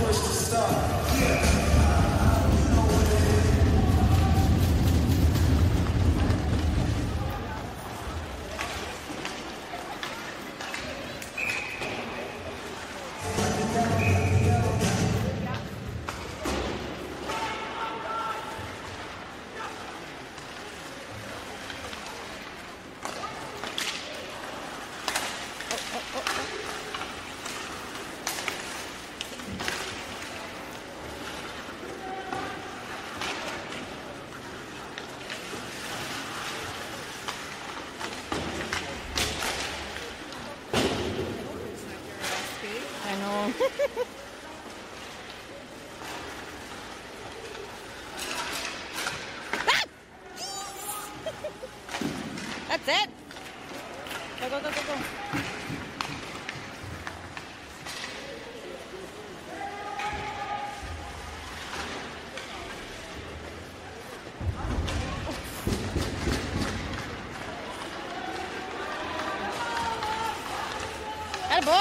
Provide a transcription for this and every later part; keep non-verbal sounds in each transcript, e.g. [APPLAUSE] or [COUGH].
I That's it. Go, go, go, go, go. Boy.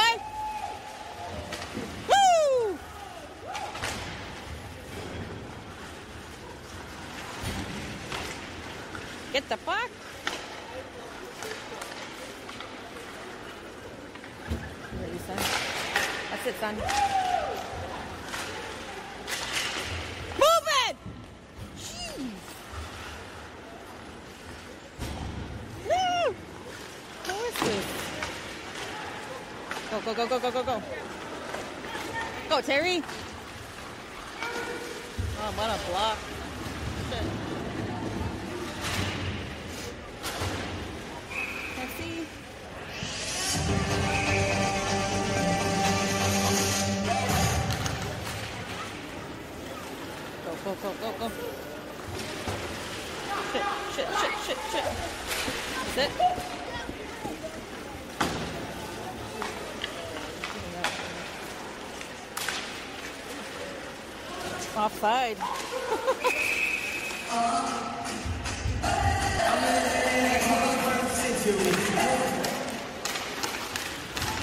Woo! Get the fuck. Ready, son? That's it, son. Move it! Jeez. No! Who is this? Go, go, go, go, go, go, go. Go, Terry. Oh, what a block. Go, go, go, go. Shit, shit, shit, shit, shit. That's it. Offside. Get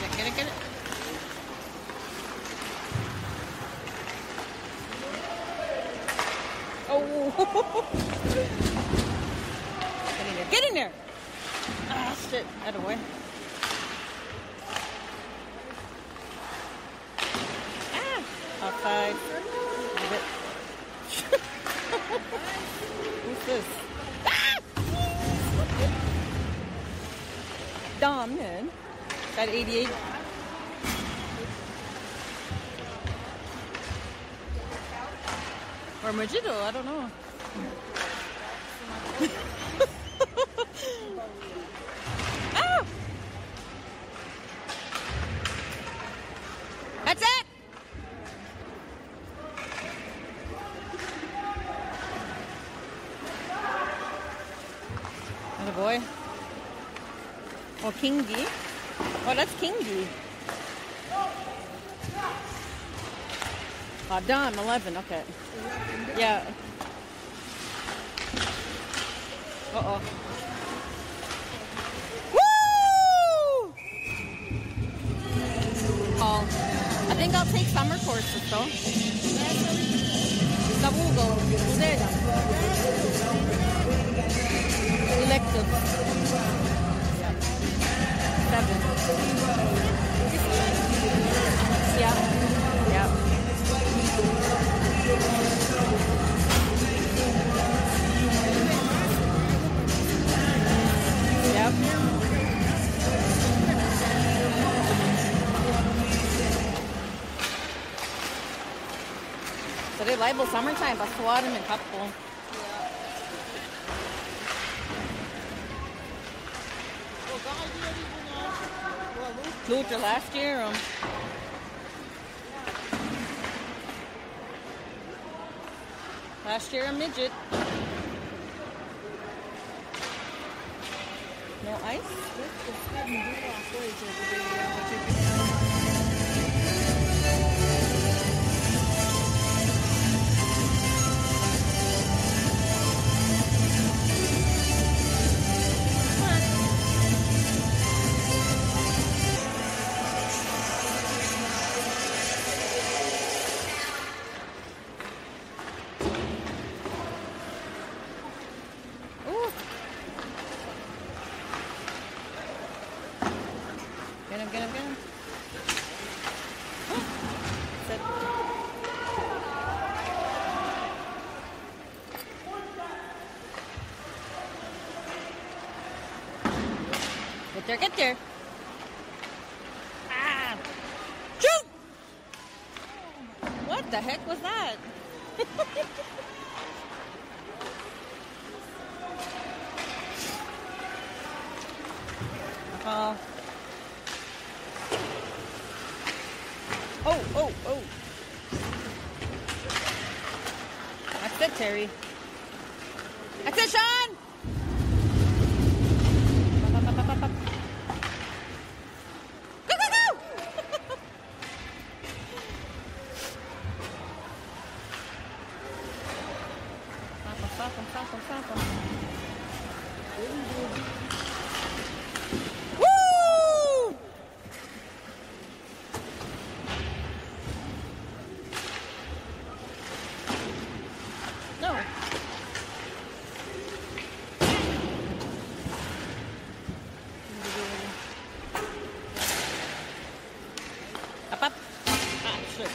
it, get it, get it. Oh. Get in there. Get in there. Ah, shit. Out of the way. Ah. Outside. Leave it. Who's this? Ah! Dom, man. Got 88. Or Majito, I don't know. [LAUGHS] ah! That's it! Atta boy. Oh, Kingy. Oh, that's Kingy. Ah, oh, Don, 11. Okay. Yeah. Uh-oh. Woo! Oh. I think I'll take summer courses, though. Sa Google. Seven. Yeah. Yeah. Yep. Så det er label summertime, bare swat him in Luther last year. Um, last year a midget. No ice? Olsen.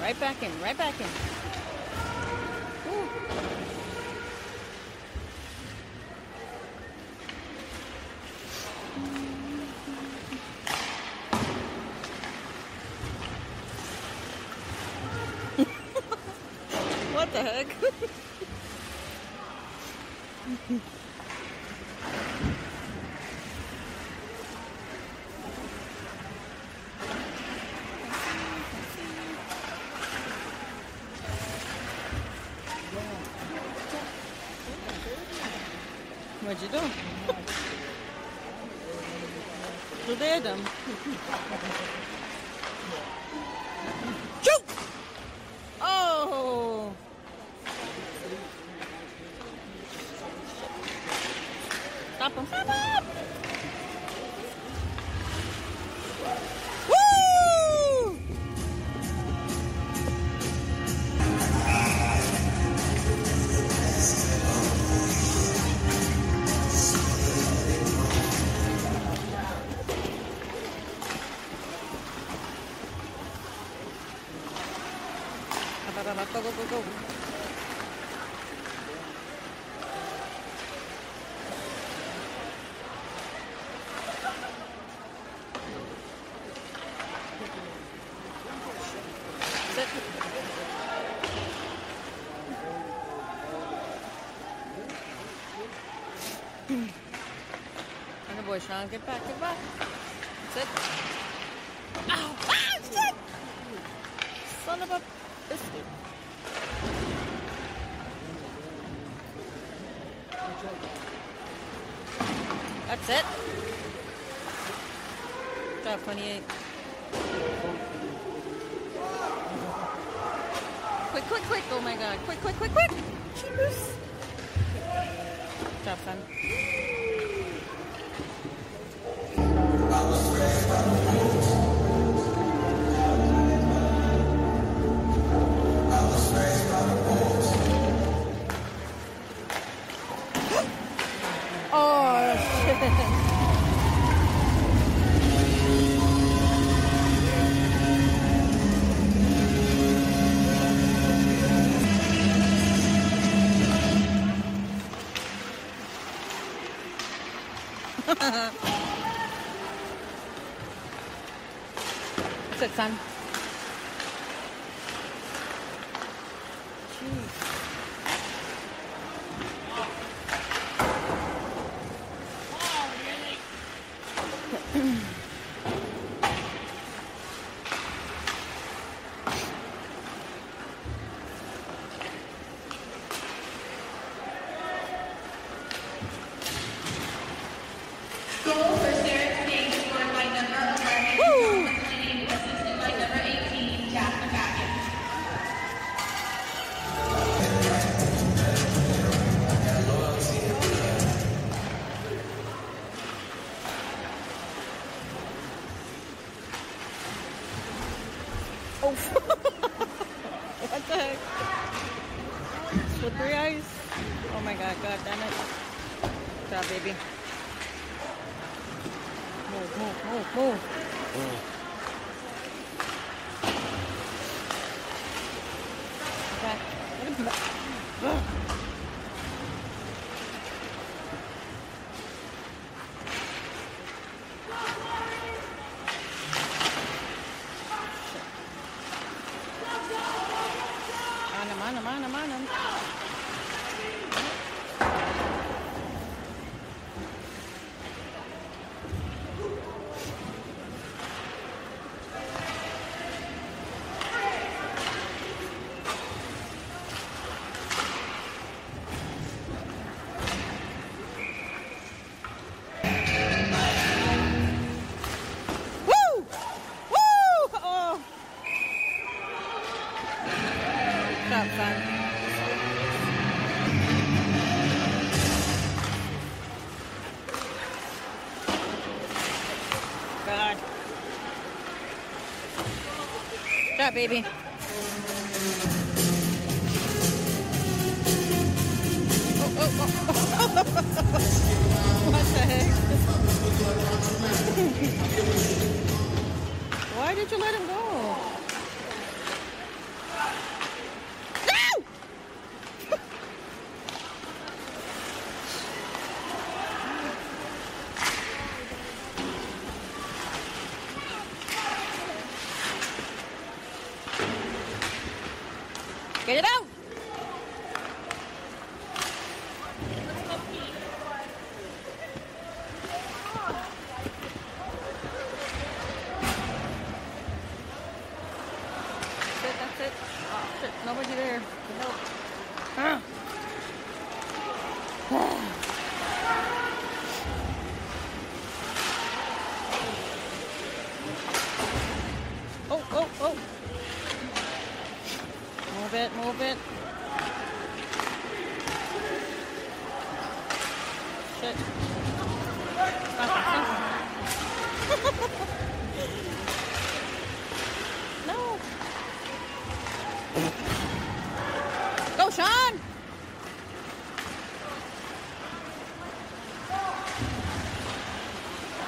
Right back in, right back in. va, va, go, go, go, anche il pezzo. outside. God. Stop, baby. Oh, oh, oh. what the heck? [LAUGHS] Why did you let him go?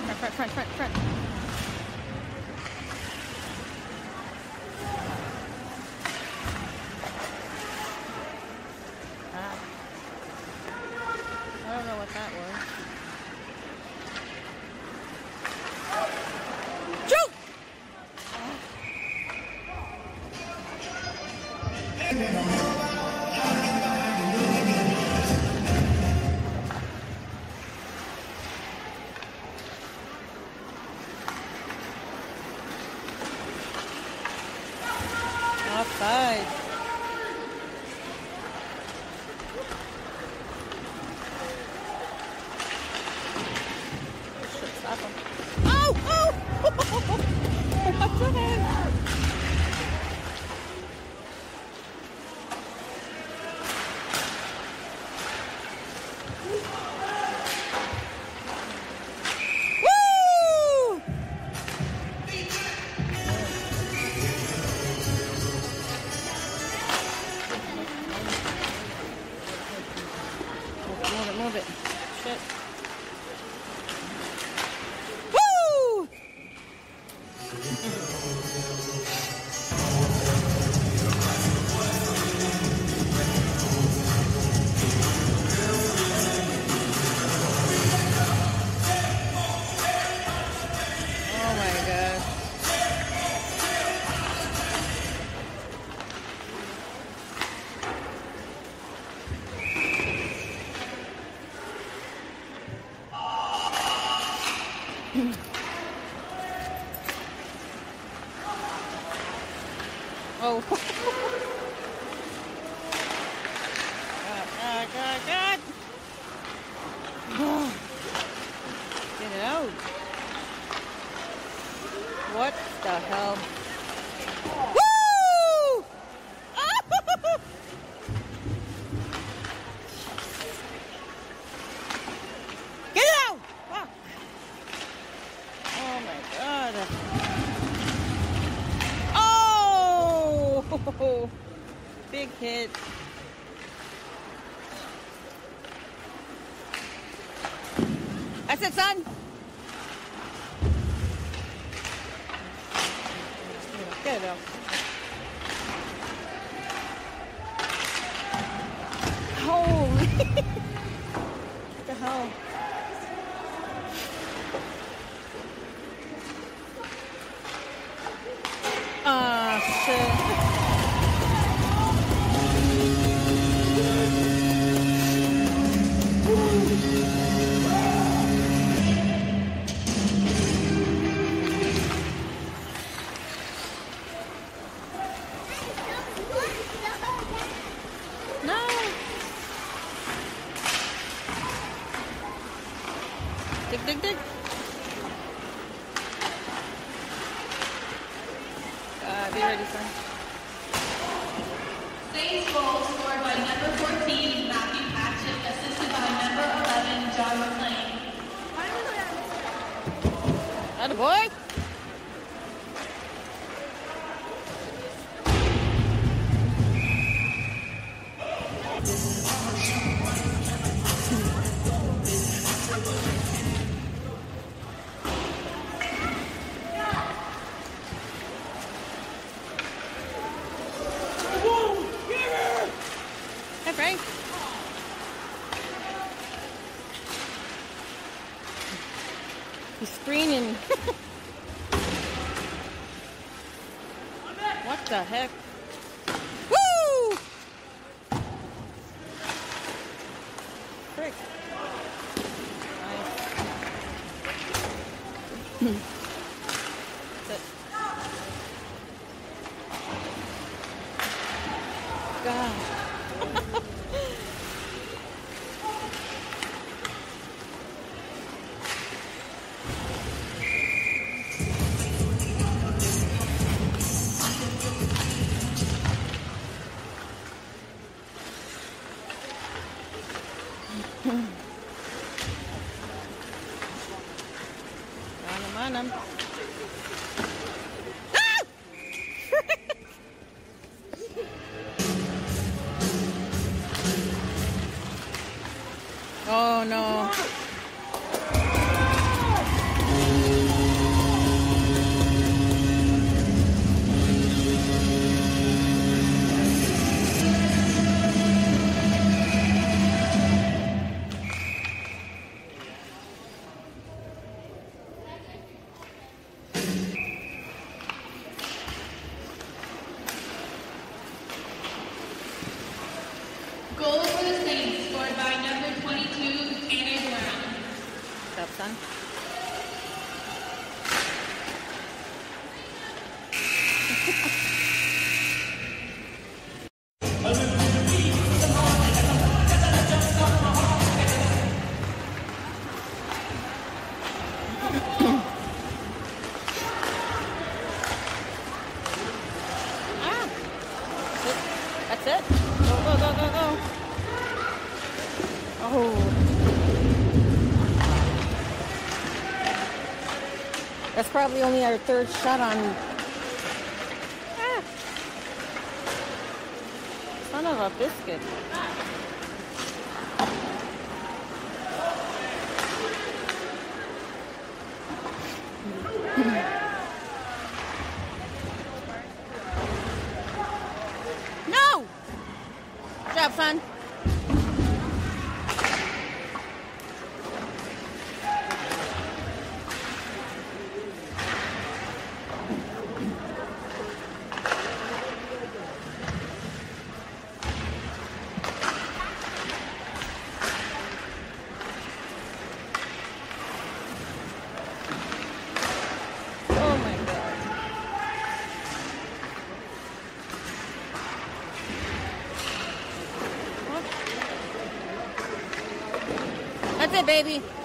Front, front, front, front, front. It's on Dig, dig, dig. Uh, be ready, son. Today's goal scored by number 14, Matthew Patchett, assisted by number 11, John McClain. Attaboy! probably only our third shot on it, baby.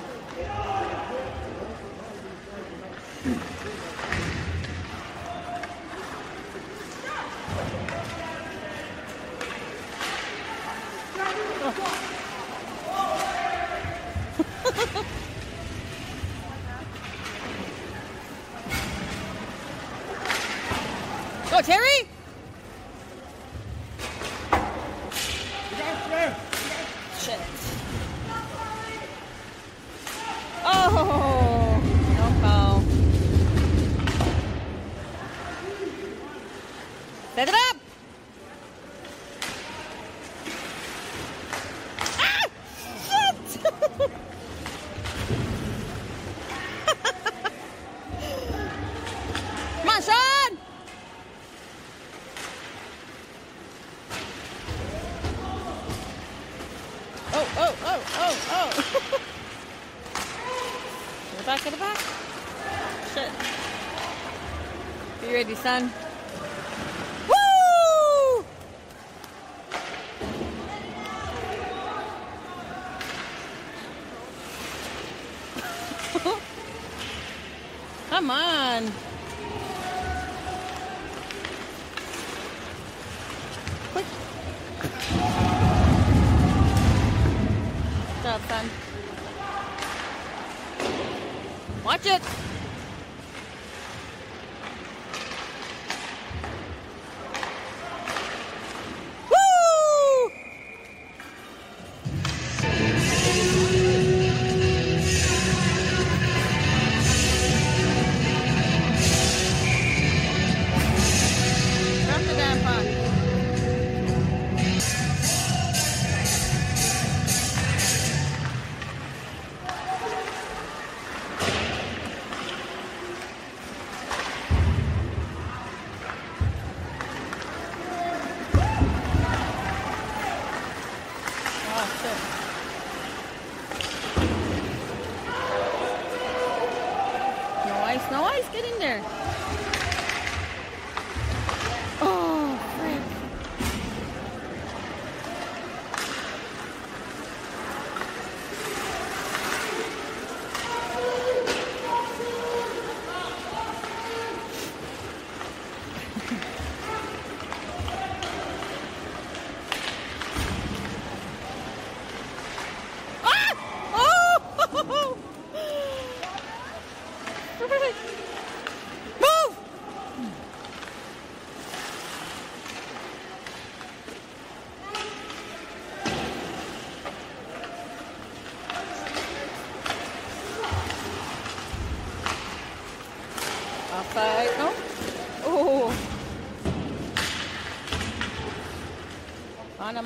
You ready, son?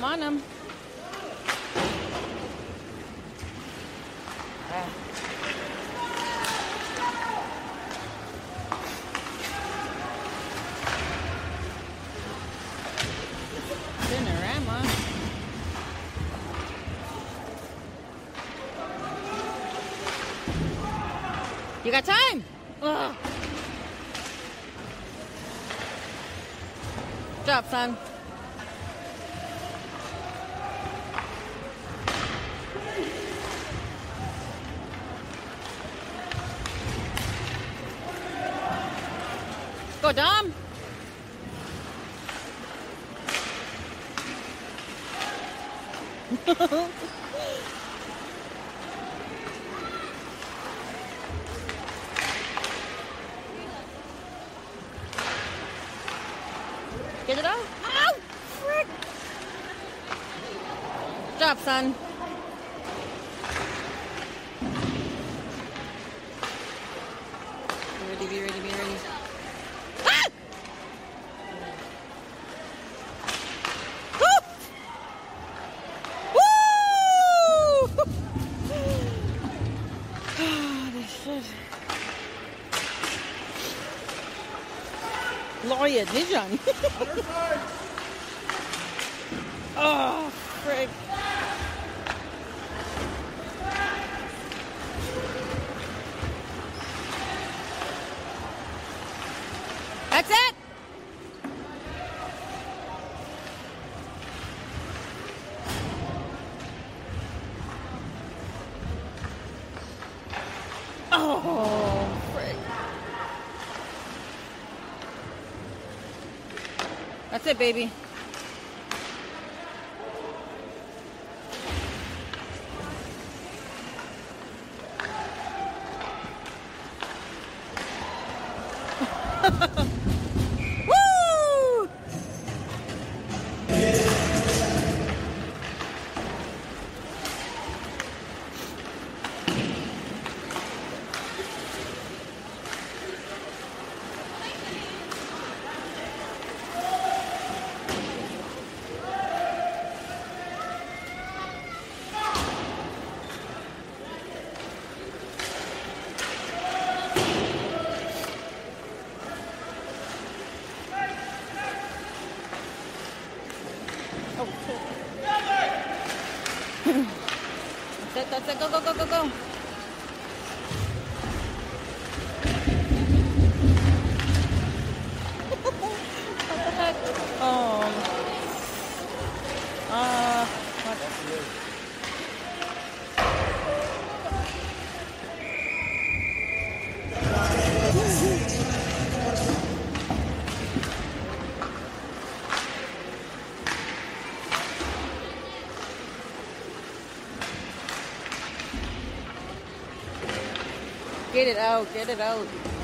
on them. son. Be ready, be ready, be ready. Ah! Woo! Woo! oh, this is... [LAUGHS] Lawyer Dijon. [LAUGHS] oh, ah, frick. baby. That's that's it. Go, go, go, go, go. what the heck? Oh. Uh, what? Out, get it out.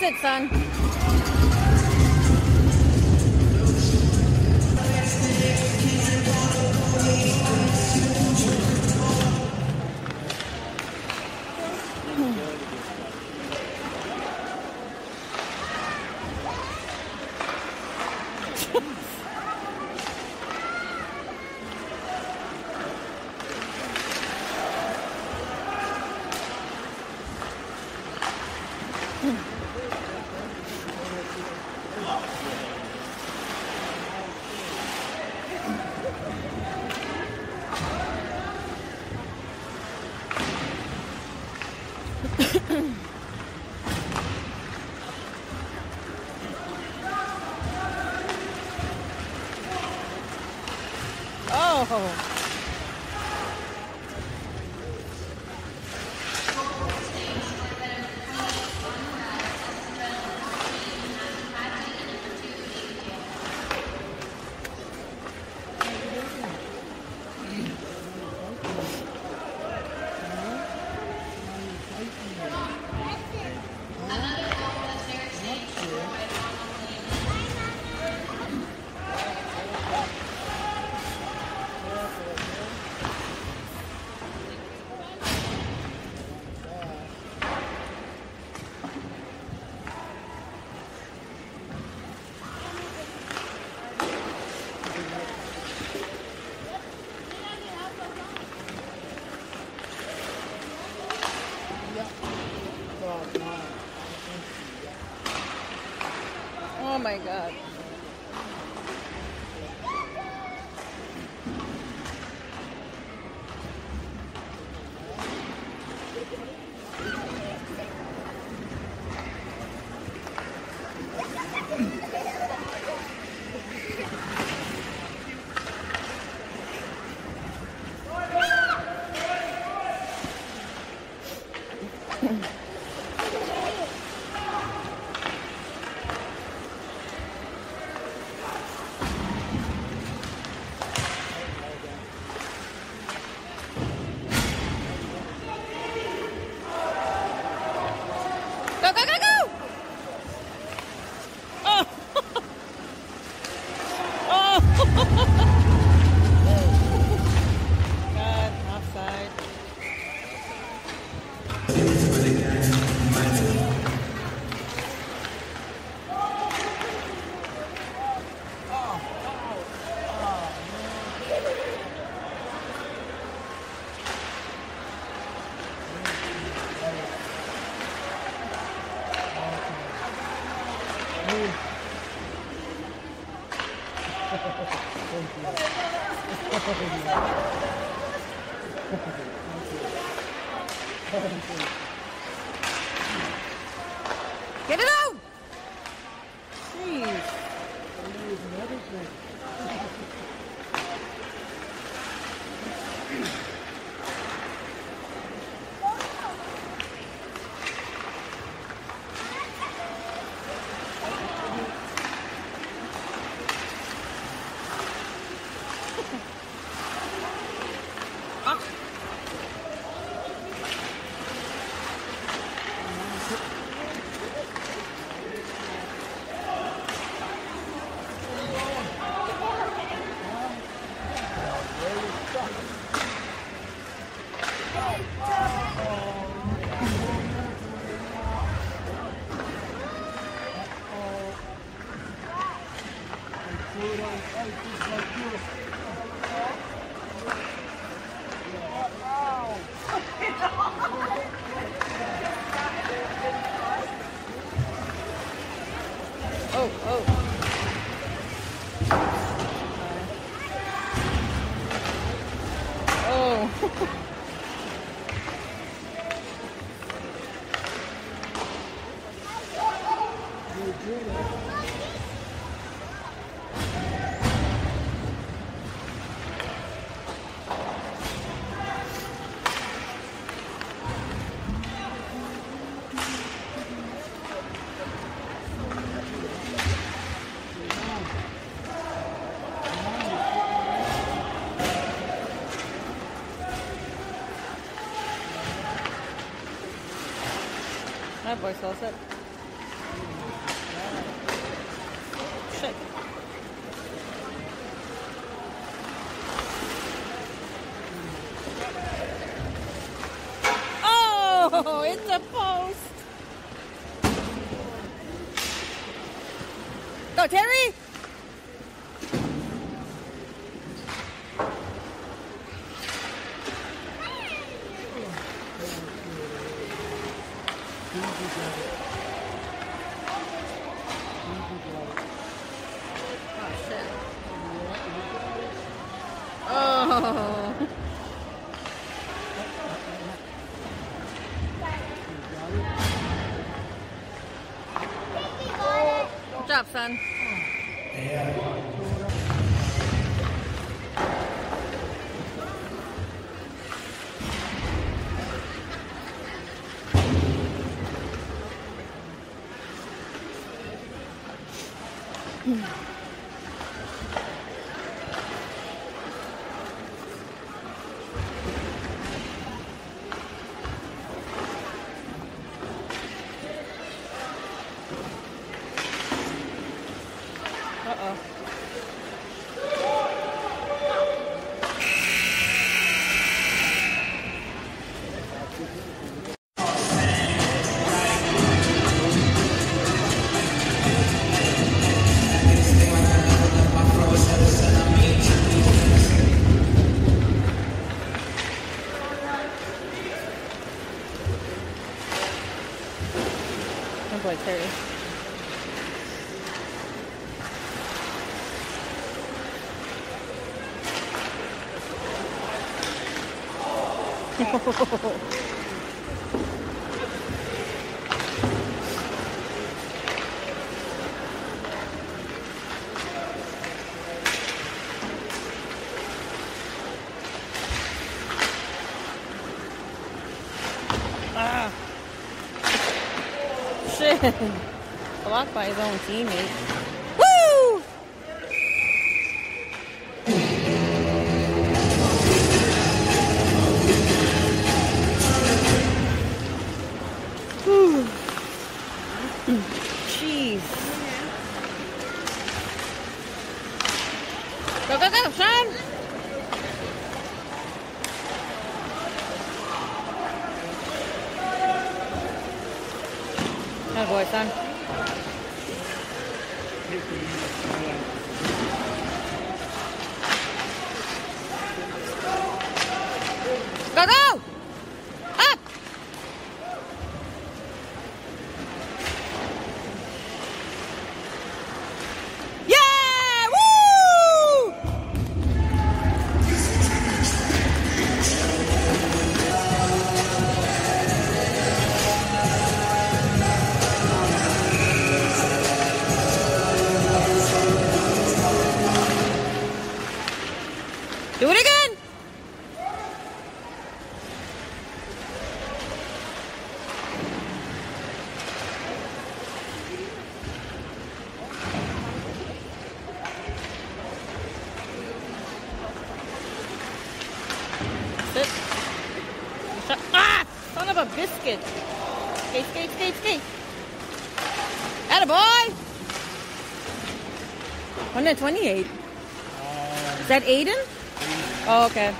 That's it, son. ハハハ。Boy sells it. Shit. Oh, it's a post. Go, Terry. Oh, shit. Oh. Good job, son. Uh-oh. [LAUGHS] ah. Shit. Blocked by his own teammate. Go, go, go, Sean! Oh boy, son. 28. Um, Is that Aiden? Oh, okay.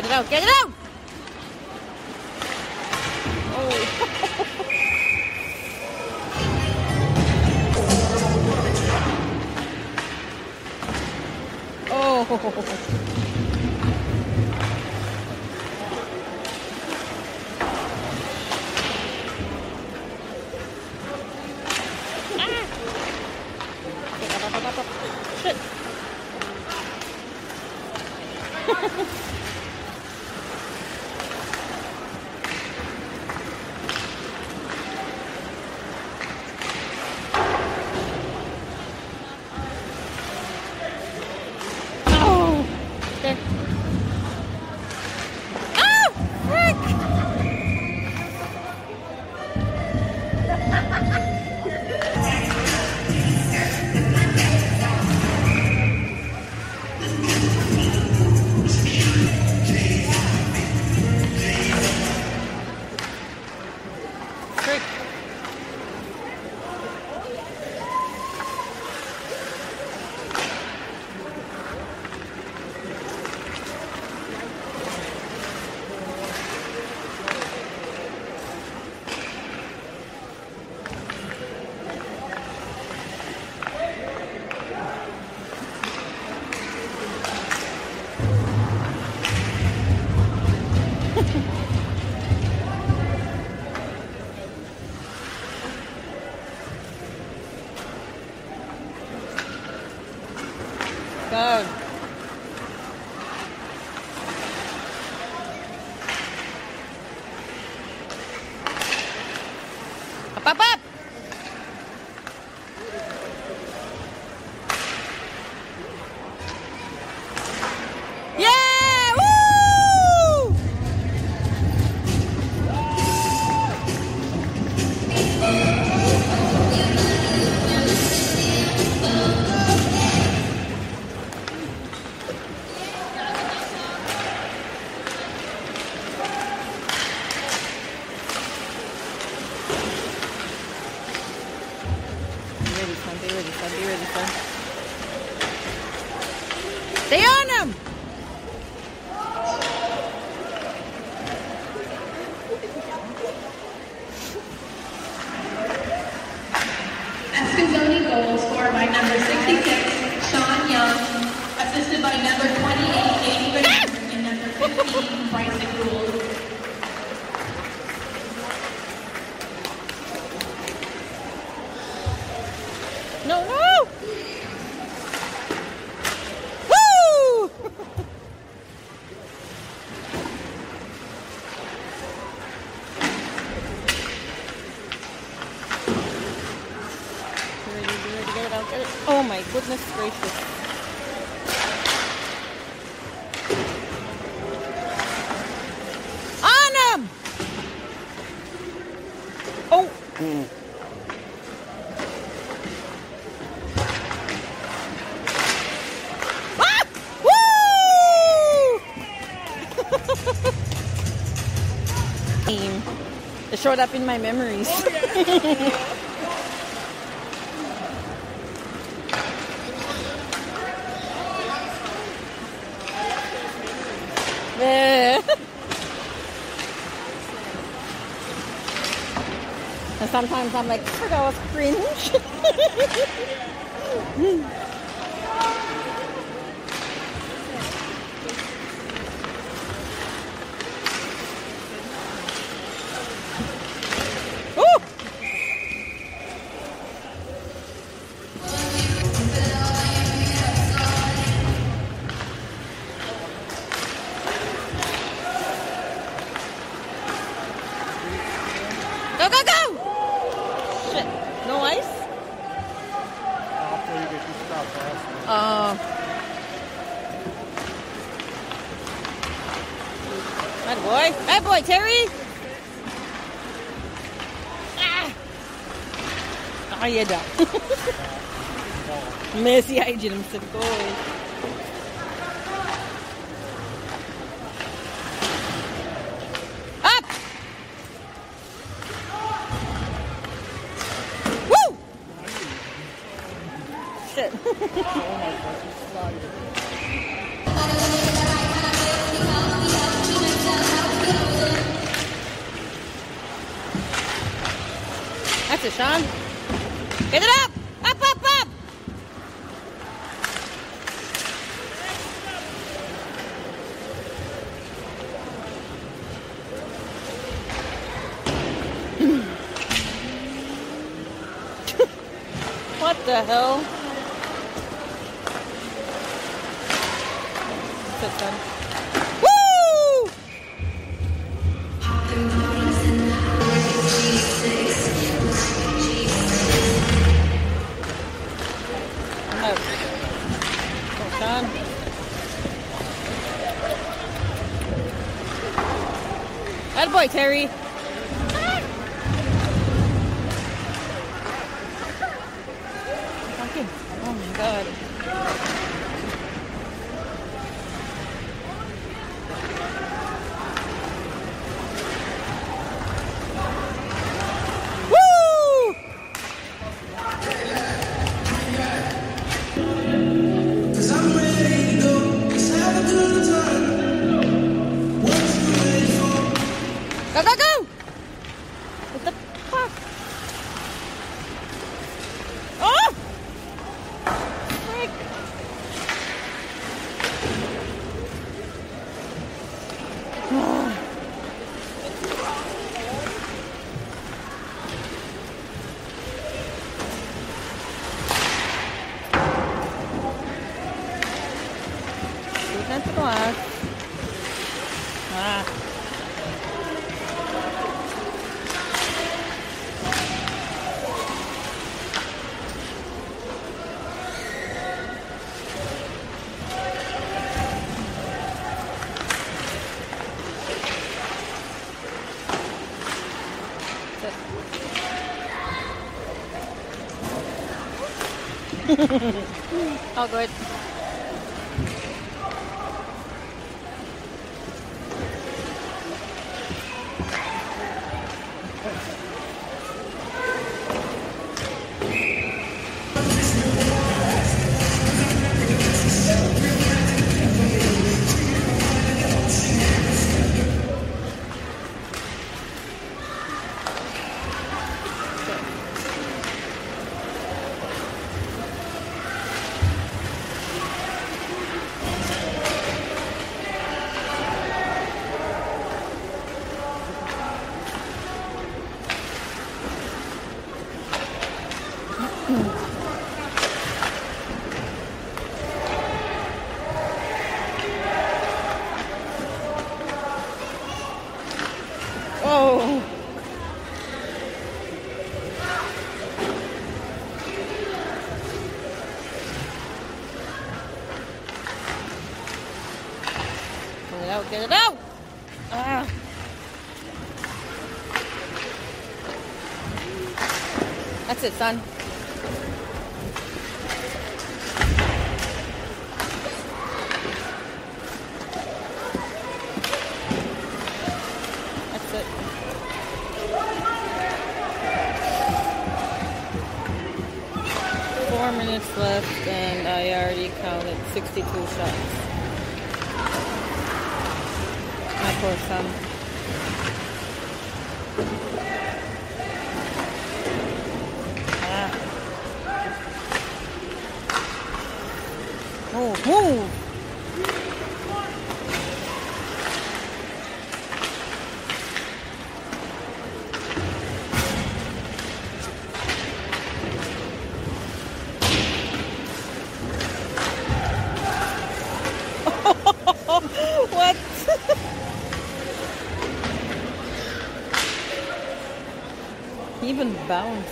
Get it out. Get it out. done. Oh! Mm. Ah! Woo! [LAUGHS] showed up in my memories. Oh, [LAUGHS] sometimes I'm like, that was cringe. [LAUGHS] Aging them to gold. Up! Woo! Shit. [LAUGHS] That's it, Sean. Get it up! the hell? Agora out, get it out! Ah. That's it, son. That's it. Four minutes left, and I already counted 62 shots. My poor bounced.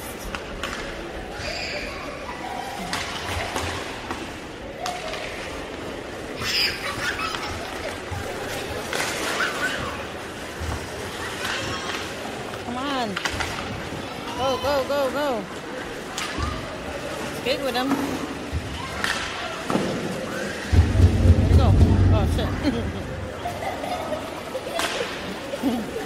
Come on. Go, go, go, go. Skate with him. There you go. Oh, shit. [LAUGHS]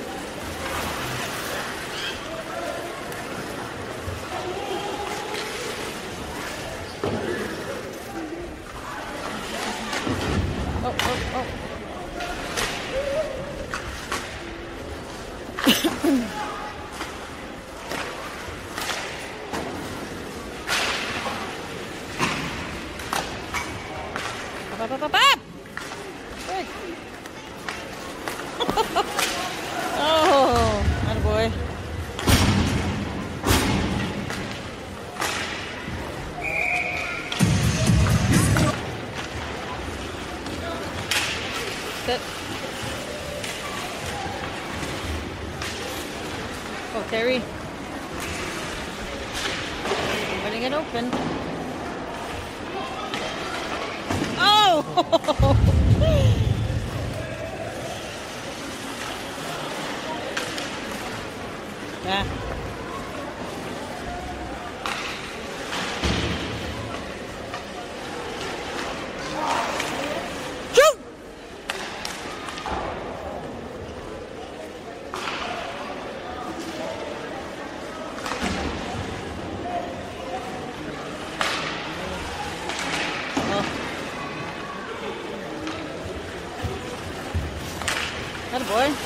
boy.